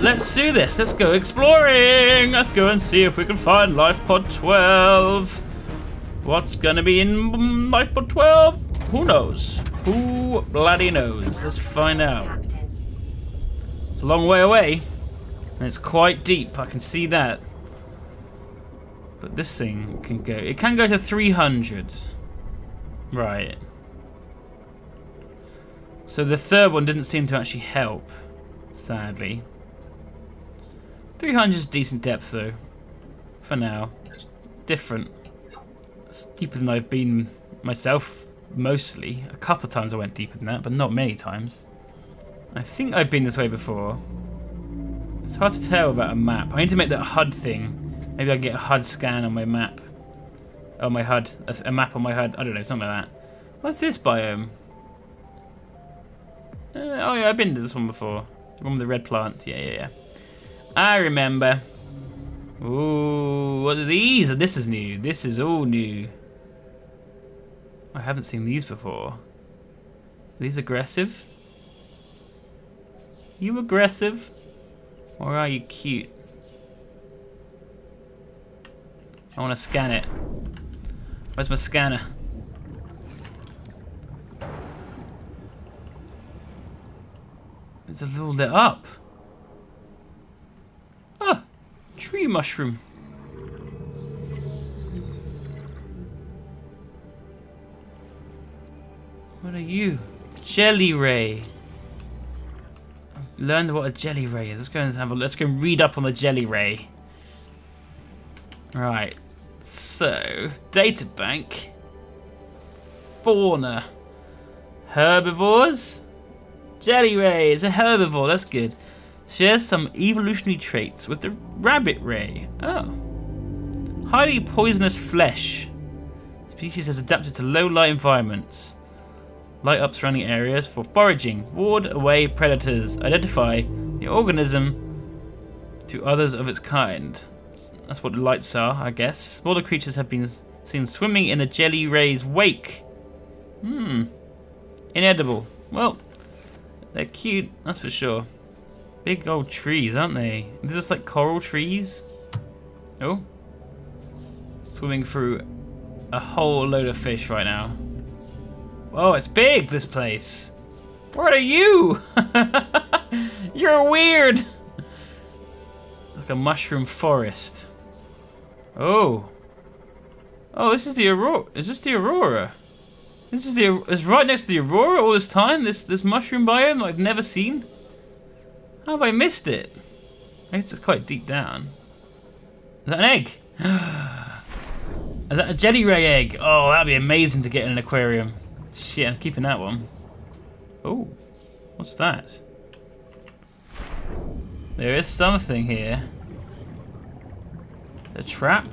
let's do this. Let's go exploring. Let's go and see if we can find Life Pod 12. What's gonna be in mm, Life Pod 12? Who knows? Who bloody knows? Let's find out. It's a long way away, and it's quite deep. I can see that. But this thing can go. It can go to 300. Right. So the third one didn't seem to actually help, sadly. 300 is decent depth though, for now. Different. It's deeper than I've been myself, mostly. A couple of times I went deeper than that, but not many times. I think I've been this way before. It's hard to tell about a map. I need to make that HUD thing. Maybe I get a HUD scan on my map. On my HUD. A, a map on my HUD. I don't know, something like that. What's this biome? Uh, oh yeah, I've been to this one before. The one with the red plants. Yeah, yeah, yeah. I remember. Ooh, what are these? This is new. This is all new. I haven't seen these before. Are these aggressive? You aggressive? Or are you cute? I want to scan it. Where's my scanner? It's a little lit up. Tree mushroom. What are you? Jelly ray. I've learned what a jelly ray is. Let's go and have a let's go and read up on the jelly ray. Right. So, data bank. Fauna. Herbivores. Jelly ray is a herbivore. That's good. Shares some evolutionary traits with the rabbit ray. Oh. Highly poisonous flesh. Species has adapted to low light environments. Light up surrounding areas for foraging. Ward away predators. Identify the organism to others of its kind. That's what the lights are, I guess. Smaller creatures have been seen swimming in the jelly ray's wake. Hmm. Inedible. Well, they're cute, that's for sure. Big old trees, aren't they? Is this like coral trees? Oh. Swimming through a whole load of fish right now. Oh, it's big, this place. What are you? You're weird. Like a mushroom forest. Oh. Oh, this is the Aurora. Is this the Aurora? This is the it's right next to the Aurora all this time. This this mushroom biome I've never seen. How have I missed it? It's quite deep down. Is that an egg? is that a jelly ray egg? Oh, that'd be amazing to get in an aquarium. Shit, I'm keeping that one. Oh, what's that? There is something here. A trap?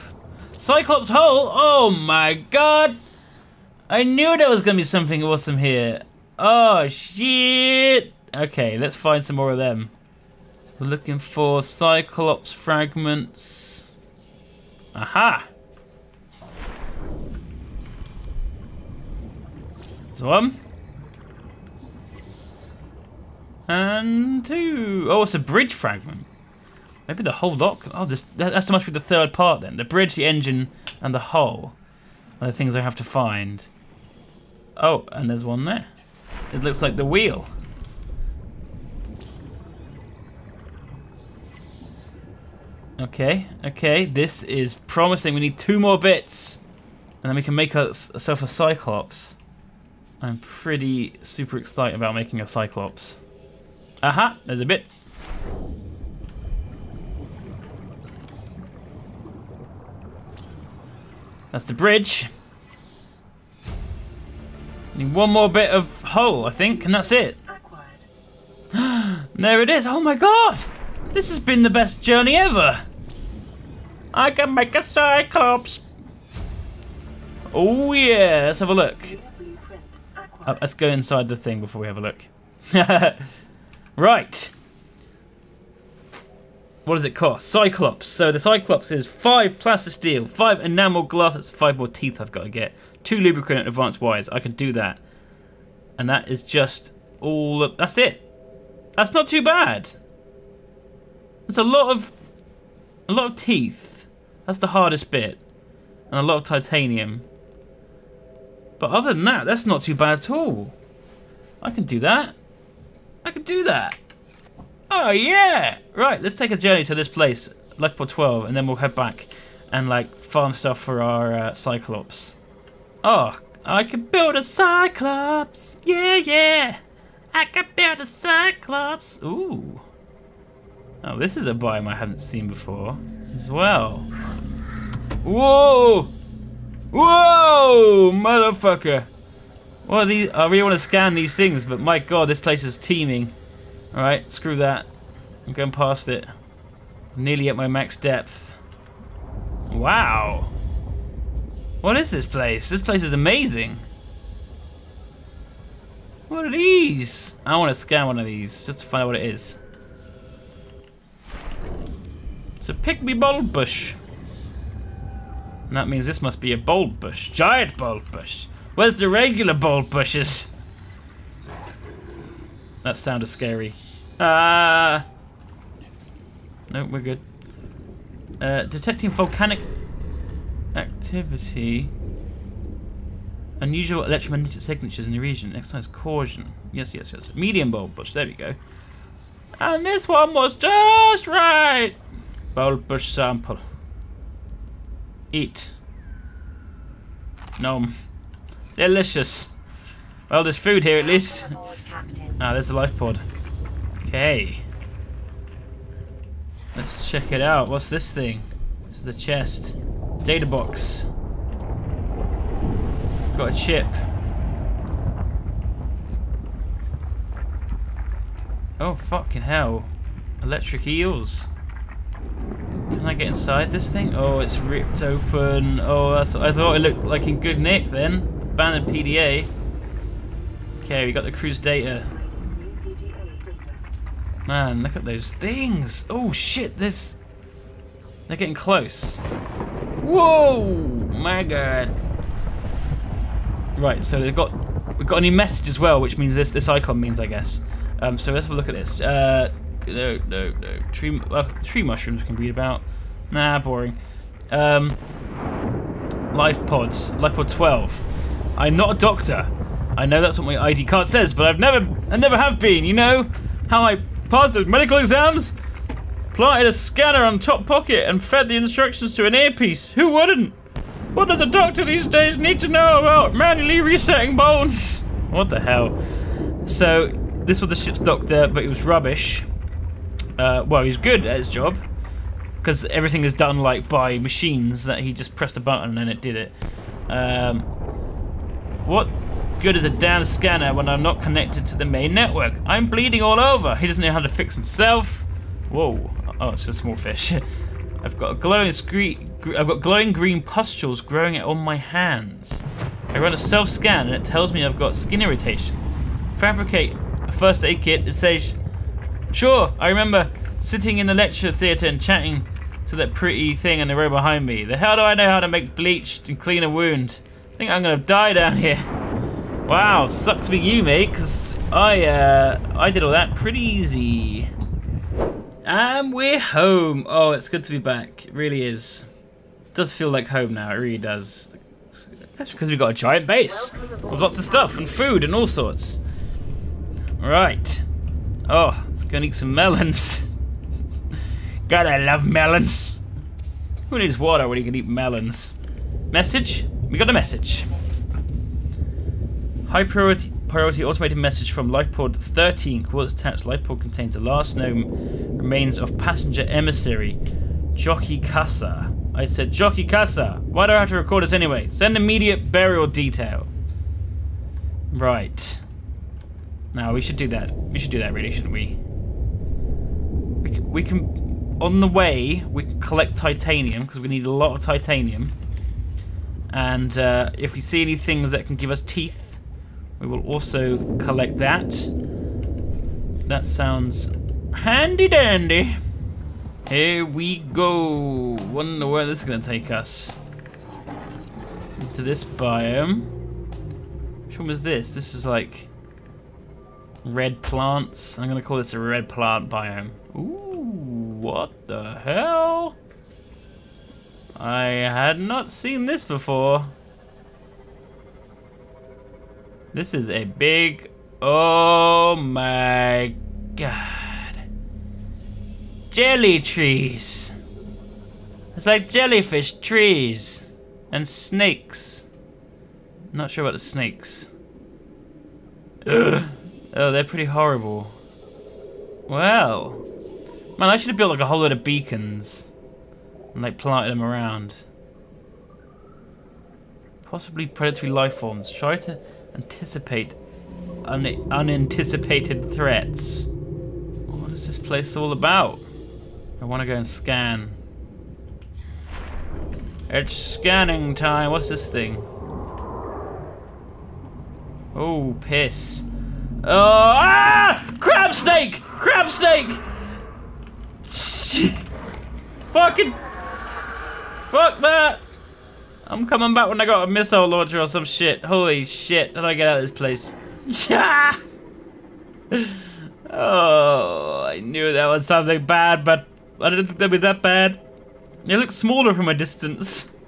Cyclops hole? Oh my god! I knew there was gonna be something awesome here. Oh shit! Okay, let's find some more of them. So we're looking for Cyclops fragments. Aha! There's one. And two. Oh, it's a bridge fragment. Maybe the whole dock. Oh, this that's must be the third part then. The bridge, the engine, and the hull are the things I have to find. Oh, and there's one there. It looks like the wheel. Okay, okay, this is promising. We need two more bits. And then we can make ourselves a Cyclops. I'm pretty super excited about making a Cyclops. Aha, there's a bit. That's the bridge. Need one more bit of hull, I think, and that's it. there it is. Oh my god! This has been the best journey ever. I can make a Cyclops. Oh yeah, let's have a look. Uh, let's go inside the thing before we have a look. right. What does it cost? Cyclops. So the Cyclops is five plastisteel, five enamel glass. That's five more teeth I've got to get. Two lubricant advanced wires. I can do that. And that is just all. That's it. That's not too bad. There's a lot of a lot of teeth. That's the hardest bit. And a lot of titanium. But other than that, that's not too bad at all. I can do that. I can do that. Oh yeah! Right, let's take a journey to this place, Lifepod 12, and then we'll head back and like farm stuff for our uh, Cyclops. Oh, I can build a Cyclops! Yeah, yeah! I can build a Cyclops! Ooh. Oh, this is a biome I haven't seen before as well. Whoa! Whoa! Motherfucker! Are these? I really want to scan these things, but my god, this place is teeming. Alright, screw that. I'm going past it. nearly at my max depth. Wow. What is this place? This place is amazing. What are these? I want to scan one of these just to find out what it is. It's a pygmy bulb bush. And that means this must be a bulb bush. Giant bulb bush. Where's the regular bulb bushes? That sounded scary. Ah. Uh, no, we're good. Uh, detecting volcanic activity. Unusual electromagnetic signatures in the region. Exercise caution. Yes, yes, yes. Medium bulb bush. There we go. And this one was just right. Bulb sample. Eat. Nom. Delicious. Well, there's food here at least. Ah, there's the life pod. Okay. Let's check it out. What's this thing? This is the chest. Data box. Got a chip. Oh, fucking hell. Electric eels. Can I get inside this thing? Oh, it's ripped open. Oh, that's. I thought it looked like in good nick then. Abandoned PDA. Okay, we got the cruise data. Man, look at those things. Oh shit, this. They're getting close. Whoa! My god. Right, so they've got we've got a new message as well, which means this this icon means, I guess. Um, so let's have a look at this. Uh, no, no, no. Tree, tree mushrooms can read about. Nah, boring. Um, life pods. Life pod 12. I'm not a doctor. I know that's what my ID card says, but I've never, I never have been. You know how I passed those medical exams? Planted a scanner on top pocket and fed the instructions to an earpiece. Who wouldn't? What does a doctor these days need to know about manually resetting bones? What the hell? So, this was the ship's doctor, but he was rubbish. Uh, well, he's good at his job because everything is done like by machines that he just pressed a button and it did it. Um, what good is a damn scanner when I'm not connected to the main network? I'm bleeding all over. He doesn't know how to fix himself. Whoa. Oh, it's a small fish. I've got glowing. I've got glowing green pustules growing on my hands. I run a self-scan and it tells me I've got skin irritation. Fabricate a first aid kit. It says, sure. I remember sitting in the lecture theatre and chatting to that pretty thing in the row behind me. The hell do I know how to make bleach and clean a wound? I think I'm gonna die down here. Wow, sucks for you, mate, because I, uh, I did all that pretty easy. And we're home. Oh, it's good to be back. It really is. It does feel like home now, it really does. That's because we've got a giant base with lots of stuff and food and all sorts. Right. Oh, let's go and eat some melons. God, I love melons. Who needs water when you can eat melons? Message? We got a message. High priority priority automated message from Lifepod 13. Coords attached. Lifepod contains the last known remains of passenger emissary Jockey Casa. I said Jockey Casa. Why do I have to record this anyway? Send immediate burial detail. Right. Now we should do that. We should do that, really, shouldn't we? We can, we can on the way, we can collect titanium because we need a lot of titanium. And uh, if we see any things that can give us teeth, we will also collect that. That sounds handy dandy. Here we go. Wonder where this is going to take us. Into this biome. Which one was this? This is like red plants. I'm to call this a red plant biome. Ooh, what the hell? I had not seen this before. This is a big... Oh my god. Jelly trees. It's like jellyfish trees. And snakes. Not sure about the snakes. Ugh. Oh, they're pretty horrible. Well. Man, I should have built like a whole load of beacons. And like planted them around. Possibly predatory life forms. Try to anticipate un unanticipated threats. What is this place all about? I want to go and scan. It's scanning time. What's this thing? Oh, piss. Oh, ah! Crab snake! Crab snake! Fucking... Fuck that! I'm coming back when I got a missile launcher or some shit. Holy shit, how do I get out of this place? oh, I knew that was something bad, but I didn't think that'd be that bad. It looks smaller from a distance.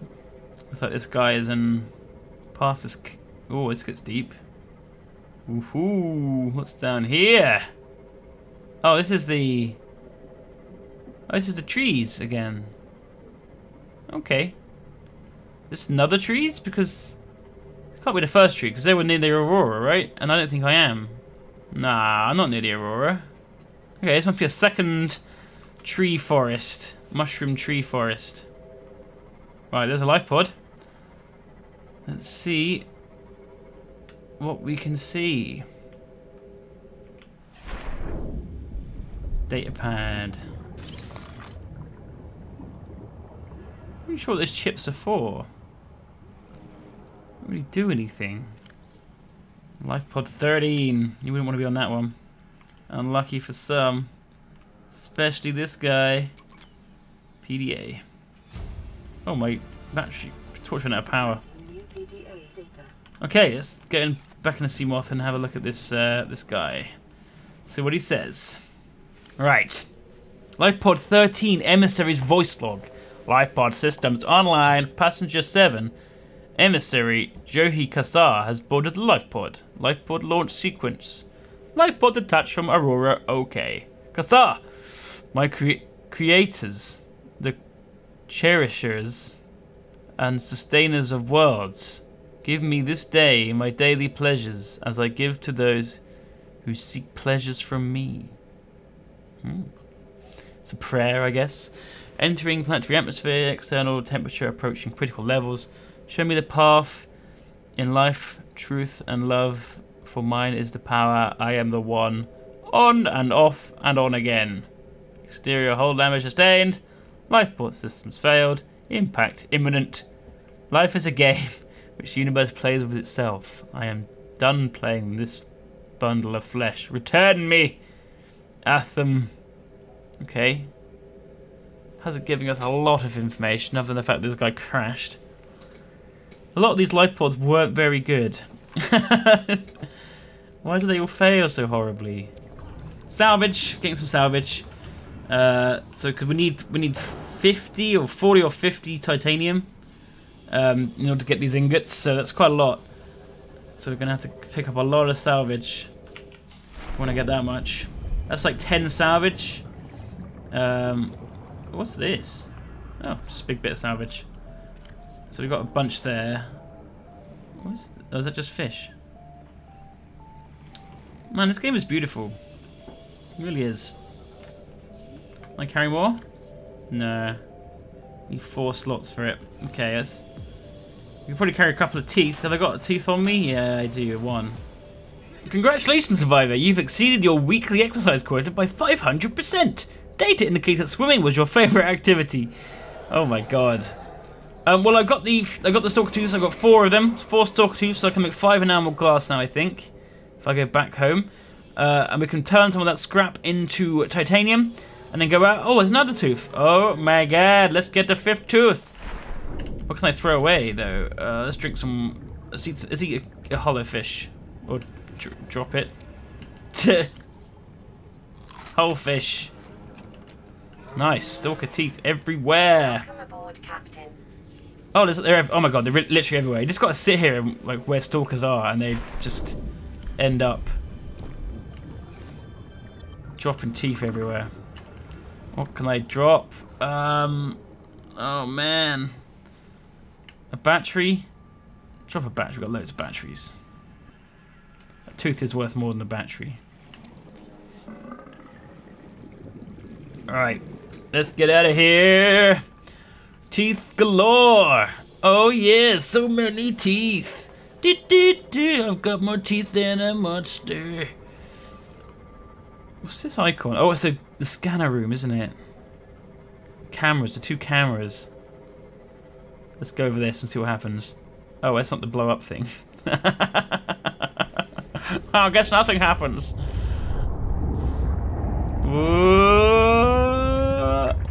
Looks like this guy is in past this. Oh, this gets deep. Ooh, what's down here? Oh, this is the. Oh, this is the trees again. Okay. This another trees? Because it can't be the first tree, because they were near the Aurora, right? And I don't think I am. Nah, I'm not near the Aurora. Okay, this must be a second tree forest. Mushroom tree forest. Right, there's a life pod. Let's see what we can see. Data pad. Are you sure what those chips are for? Don't really do anything. Life pod 13. You wouldn't want to be on that one. Unlucky for some. Especially this guy. PDA. Oh, my battery torch ran out of power. Okay, let's get in, back into Seamoth and have a look at this uh, this guy. See what he says. Right. LifePod 13 Emissary's voice log. LifePod systems online. Passenger 7. Emissary Johi Kassar has boarded the LifePod. LifePod launch sequence. LifePod detached from Aurora. Okay. Kassar, my cre creators, the cherishers and sustainers of worlds, give me this day my daily pleasures as I give to those who seek pleasures from me. Hmm. It's a prayer, I guess. Entering planetary atmosphere, external temperature approaching critical levels. Show me the path in life, truth, and love, for mine is the power, I am the one. On and off and on again. Exterior hull damage sustained. LifePod systems failed. Impact imminent. Life is a game which the universe plays with itself. I am done playing this bundle of flesh. Return me! Atham. Okay. Has it given us a lot of information other than the fact this guy crashed. A lot of these life pods weren't very good. Why do they all fail so horribly? Salvage, getting some salvage. Uh, so because we need we need 50 or 40 or 50 titanium um, in order to get these ingots, so that's quite a lot. So we're gonna have to pick up a lot of salvage. When I get that much, that's like 10 salvage. Um, what's this? Oh, just a big bit of salvage. So we've got a bunch there. What's oh, is that just fish? Man, this game is beautiful. It really is. Can I carry more? No. Need four slots for it. Okay, yes. You probably carry a couple of teeth. Have I got a teeth on me? Yeah, I do. One. Congratulations, Survivor. You've exceeded your weekly exercise quota by 500%. Data indicates that swimming was your favourite activity. Oh my god. Um, well, I got the I got the stalker tooths. I got four of them. Four stalker tooths, so I can make five enamel glass now. I think. If I go back home, uh, and we can turn some of that scrap into titanium. And then go out. Oh, there's another tooth. Oh my god, let's get the fifth tooth. What can I throw away, though? Uh, let's drink some... Let's eat, let's eat a, a hollow fish. Or dr drop it. Holefish. Nice. Stalker teeth everywhere. Aboard, Captain. Oh, there's, they're, oh my god, they're literally everywhere. You just got to sit here, like where stalkers are, and they just end up dropping teeth everywhere. What can I drop? Um, oh man, a battery. Drop a battery. We've got loads of batteries. A tooth is worth more than a battery. All right, let's get out of here. Teeth galore. Oh yeah, so many teeth. Do, do, do. I've got more teeth than a monster. What's this icon? Oh, it's the, the scanner room, isn't it? Cameras, the two cameras. Let's go over this and see what happens. Oh, that's not the blow up thing. oh, I guess nothing happens.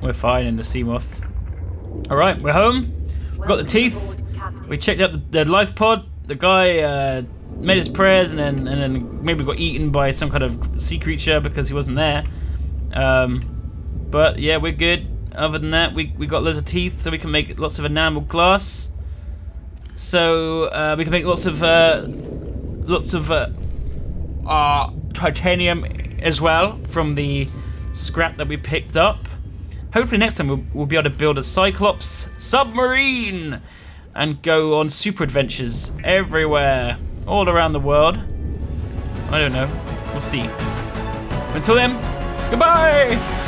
We're fine in the Seamoth. Alright, we're home. We've got the teeth. We checked out the, the life pod. The guy uh, made his prayers and then and then maybe got eaten by some kind of sea creature because he wasn't there. Um, but yeah, we're good. Other than that, we we got loads of teeth, so we can make lots of enamel glass. So uh, we can make lots of uh, lots of uh, uh, titanium as well from the scrap that we picked up. Hopefully next time we'll, we'll be able to build a Cyclops submarine and go on super adventures everywhere, all around the world. I don't know. We'll see. Until then, goodbye!